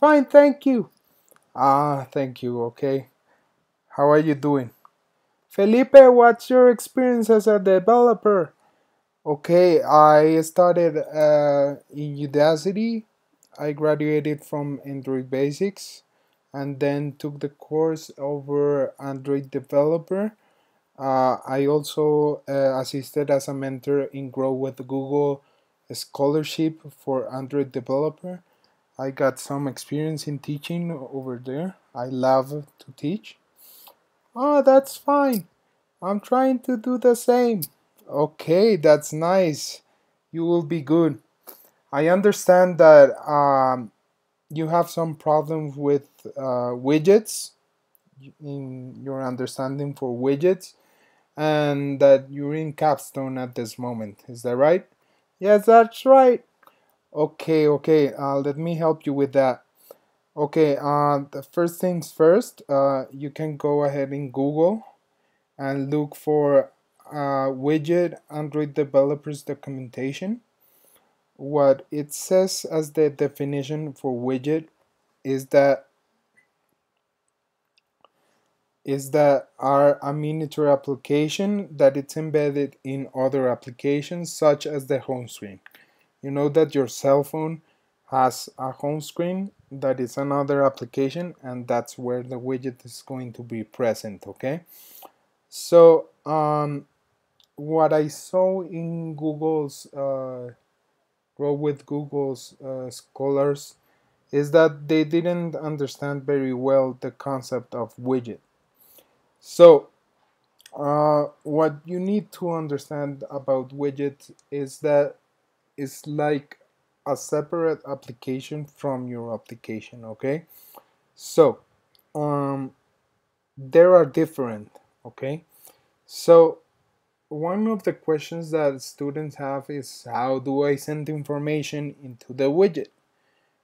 Fine, thank you. Ah, thank you, okay. How are you doing? Felipe, what's your experience as a developer? Okay, I started uh, in Udacity. I graduated from Android Basics and then took the course over Android Developer. Uh, I also uh, assisted as a mentor in Grow with Google scholarship for Android Developer. I got some experience in teaching over there. I love to teach. Oh, that's fine. I'm trying to do the same. Okay, that's nice. You will be good. I understand that um, you have some problems with uh, widgets in your understanding for widgets and that you're in capstone at this moment. Is that right? Yes, that's right. Okay, okay. Uh, let me help you with that. Okay, uh, the first things first, uh, you can go ahead in Google and look for uh, widget Android developers documentation. What it says as the definition for widget is that is that are a miniature application that it's embedded in other applications such as the home screen. You know that your cell phone has a home screen that is another application and that's where the widget is going to be present okay? So um, what I saw in Google's uh, with Google's uh, scholars is that they didn't understand very well the concept of widget. So uh, what you need to understand about widget is that it's like a separate application from your application okay? So um, there are different okay? So one of the questions that students have is how do I send information into the widget?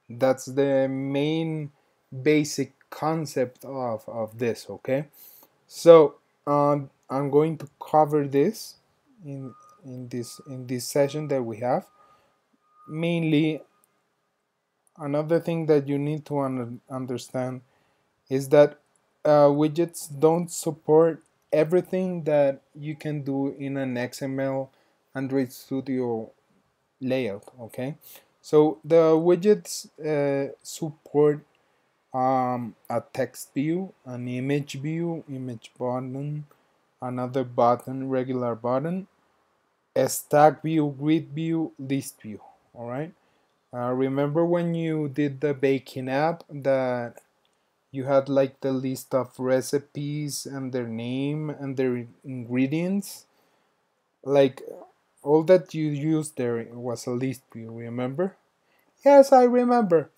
That's the main basic concept of, of this okay? So um, I'm going to cover this in in this in this session that we have mainly another thing that you need to un understand is that uh, widgets don't support everything that you can do in an XML Android Studio layout okay so the widgets uh, support um, a text view, an image view, image button, another button, regular button, a stack view, grid view, list view. All right. Uh, remember when you did the baking app that you had like the list of recipes and their name and their ingredients? Like all that you used there was a list view, remember? Yes, I remember.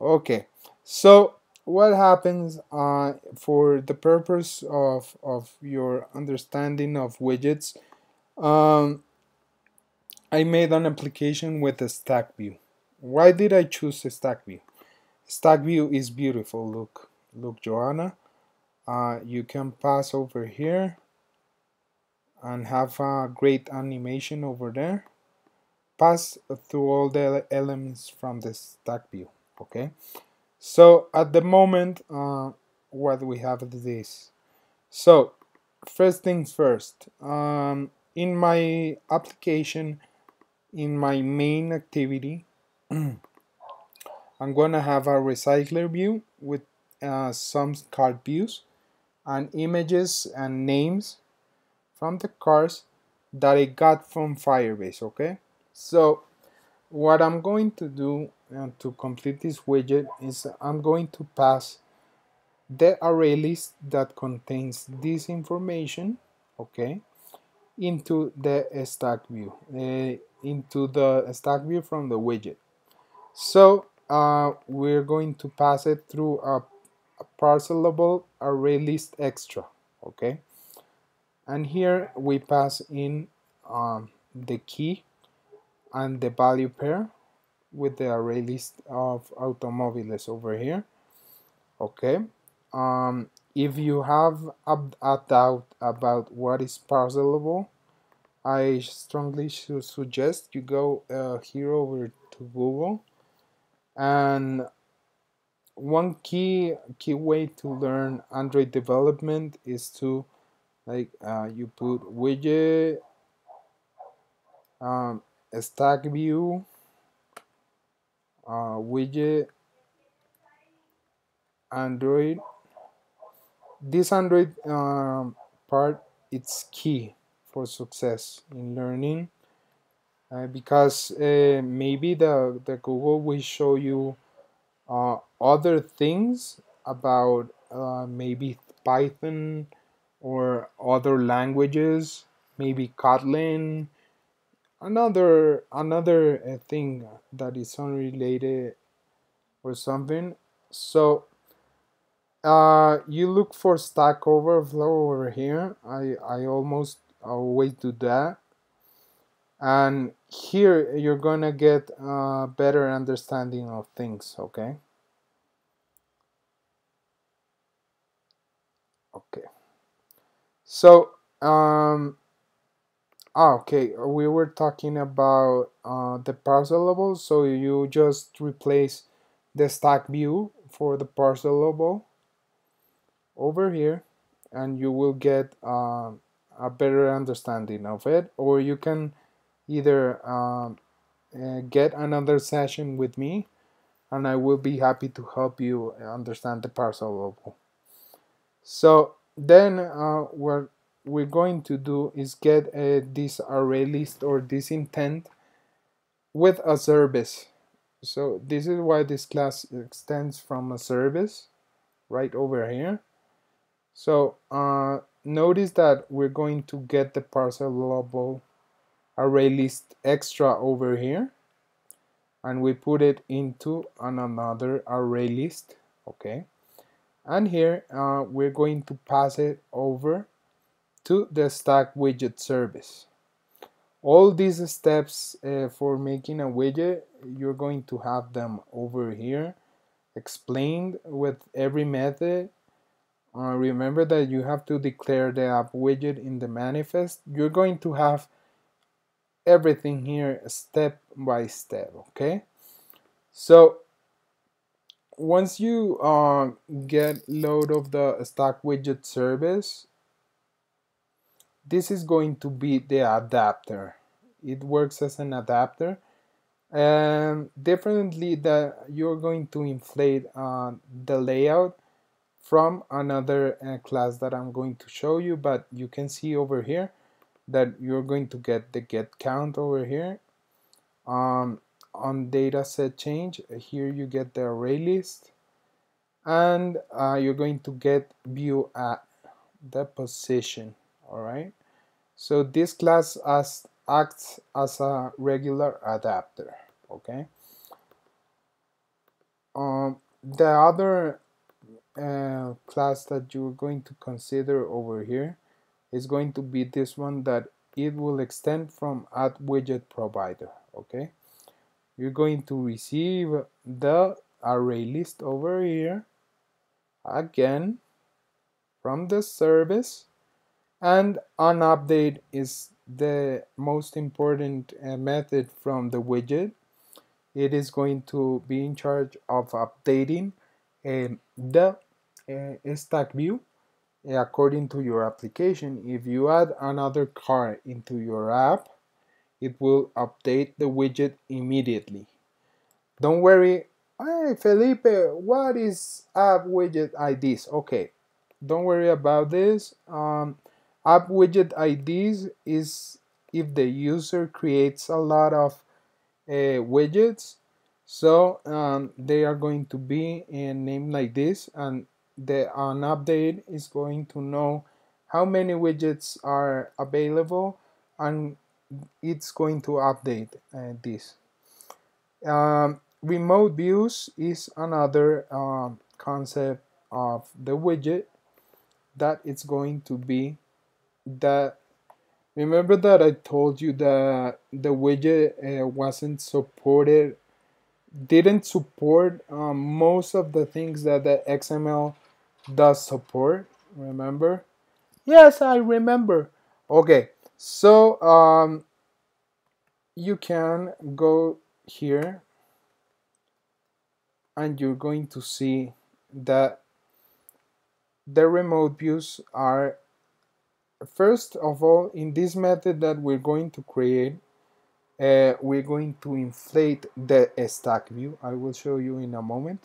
Okay, so what happens uh, for the purpose of, of your understanding of widgets um, I made an application with a stack view why did I choose a stack view stack view is beautiful. Look look Joanna. Uh, you can pass over here and have a great animation over there. Pass through all the elements from the stack view okay? So at the moment uh, what we have is this. So first things first um, in my application in my main activity I'm gonna have a recycler view with uh, some card views and images and names from the cars that I got from Firebase okay? So what I'm going to do uh, to complete this widget is I'm going to pass the array list that contains this information okay into the stack view. Uh, into the stack view from the widget. So uh, we're going to pass it through a, a parcelable array list extra okay? And here we pass in um, the key and the value pair with the array list of automobiles over here okay? Um, if you have a, a, doubt about what is parcelable I strongly suggest you go uh, here over to Google. And one key key way to learn Android development is to like uh, you put widget um, stack view uh, widget Android. This Android um, part it's key for success in learning uh, because uh, maybe the, the Google will show you uh, other things about uh, maybe Python or other languages, maybe Kotlin, another another uh, thing that is unrelated or something. So uh, you look for Stack Overflow over here. I I almost always do that. And here you're gonna get a better understanding of things okay? Okay. So um ah, okay we were talking about uh, the parcelable. So you just replace the stack view for the parcelable over here and you will get uh, a better understanding of it or you can either um, uh, get another session with me and I will be happy to help you understand the parcelable. So then uh, what we're going to do is get uh, this array list or this intent with a service. So this is why this class extends from a service right over here. So uh, notice that we're going to get the level array list extra over here. And we put it into an another array list okay? And here uh, we're going to pass it over to the stack widget service. All these steps uh, for making a widget you're going to have them over here explained with every method uh, remember that you have to declare the app widget in the manifest. You're going to have everything here step by step okay? So once you uh, get load of the stack widget service this is going to be the adapter. It works as an adapter. And differently that you're going to inflate uh, the layout from another uh, class that I'm going to show you but you can see over here that you're going to get the get count over here. Um, on data set change here you get the array list and uh, you're going to get view at the position all right? So this class as acts as a regular adapter okay? Um, the other uh, class that you're going to consider over here is going to be this one that it will extend from app widget provider okay? You're going to receive the array list over here again from the service and on update is the most important uh, method from the widget. It is going to be in charge of updating uh, the uh, stack view according to your application. If you add another car into your app, it will update the widget immediately. Don't worry, hey Felipe, what is app widget IDs? Okay, don't worry about this. Um, app widget IDs is if the user creates a lot of uh, widgets, so um, they are going to be a name like this and the an update is going to know how many widgets are available and it's going to update uh, this. Um, remote views is another um, concept of the widget that it's going to be that remember that I told you that the widget uh, wasn't supported didn't support um, most of the things that the XML does support remember? Yes i remember. Okay so um you can go here and you're going to see that the remote views are first of all in this method that we're going to create uh, we're going to inflate the stack view. I will show you in a moment.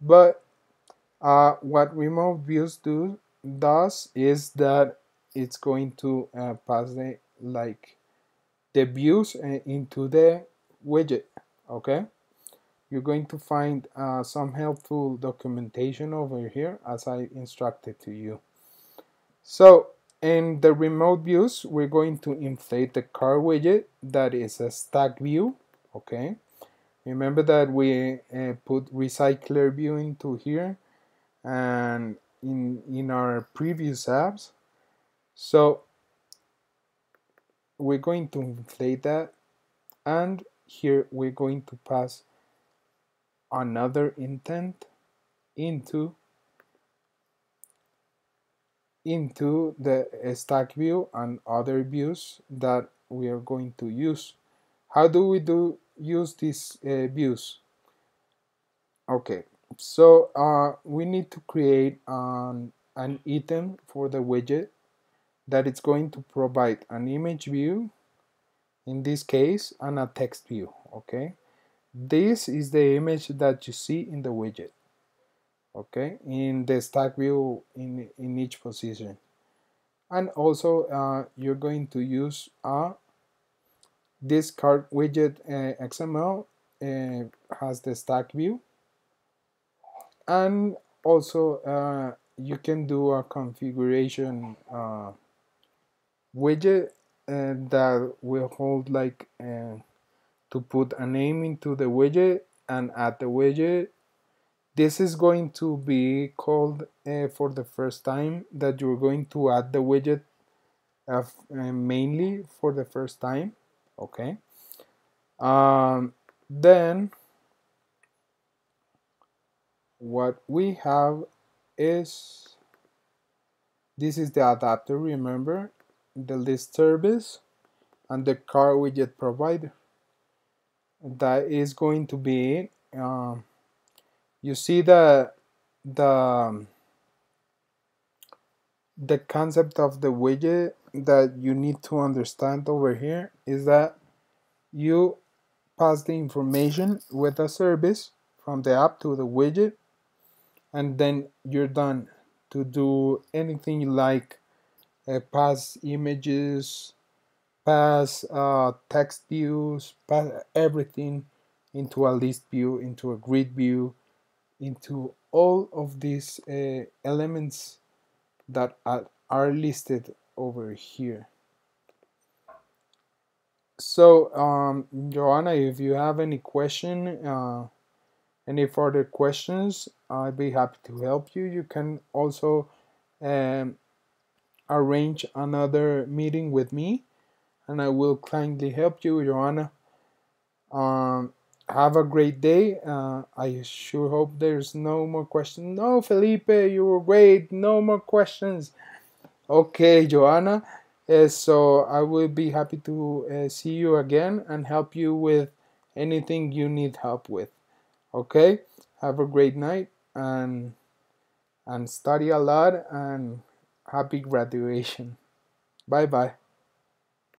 But uh, what remote views do does is that it's going to uh, pass the like the views uh, into the widget okay you're going to find uh, some helpful documentation over here as I instructed to you. So in the remote views, we're going to inflate the car widget that is a stack view, okay? Remember that we uh, put recycler view into here and in, in our previous apps. So we're going to inflate that and here we're going to pass another intent into into the stack view and other views that we are going to use. How do we do use these uh, views? Okay, so uh, we need to create an, an item for the widget that it's going to provide an image view in this case and a text view okay? This is the image that you see in the widget okay? In the stack view in in each position. And also uh, you're going to use uh, this card widget uh, XML uh, has the stack view and also uh, you can do a configuration uh, widget that will hold like to put a name into the widget and add the widget. This is going to be called uh, for the first time that you're going to add the widget uh, mainly for the first time okay? Um, then what we have is this is the adapter remember? The list service and the car widget provider. That is going to be um, you see the the the concept of the widget that you need to understand over here is that you pass the information with a service from the app to the widget and then you're done to do anything like uh, pass images pass uh, text views, pass everything into a list view, into a grid view, into all of these uh, elements that are, are listed over here. So, um, Joanna, if you have any question, uh, any further questions, I'd be happy to help you. You can also um, arrange another meeting with me and I will kindly help you, Joanna. Um, have a great day. Uh, I sure hope there's no more questions. No, Felipe, you were great. No more questions. Okay, Joanna. Uh, so I will be happy to uh, see you again and help you with anything you need help with. Okay, have a great night and and study a lot and happy graduation. Bye bye.